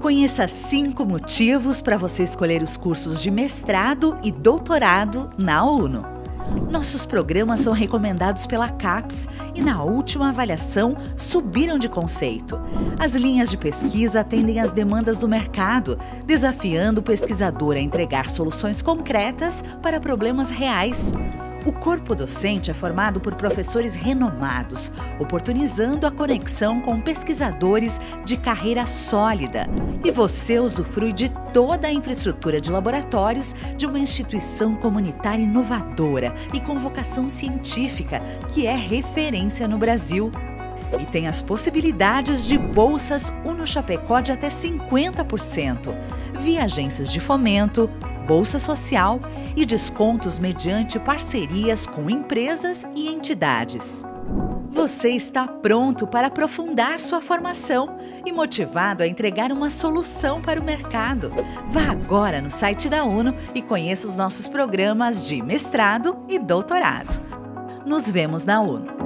Conheça cinco motivos para você escolher os cursos de mestrado e doutorado na UNO. Nossos programas são recomendados pela CAPES e, na última avaliação, subiram de conceito. As linhas de pesquisa atendem às demandas do mercado, desafiando o pesquisador a entregar soluções concretas para problemas reais. O corpo docente é formado por professores renomados, oportunizando a conexão com pesquisadores de carreira sólida. E você usufrui de toda a infraestrutura de laboratórios de uma instituição comunitária inovadora e com vocação científica, que é referência no Brasil. E tem as possibilidades de bolsas Uno Chapecó de até 50%, via agências de fomento, bolsa social e descontos mediante parcerias com empresas e entidades. Você está pronto para aprofundar sua formação e motivado a entregar uma solução para o mercado. Vá agora no site da UNO e conheça os nossos programas de mestrado e doutorado. Nos vemos na UNO.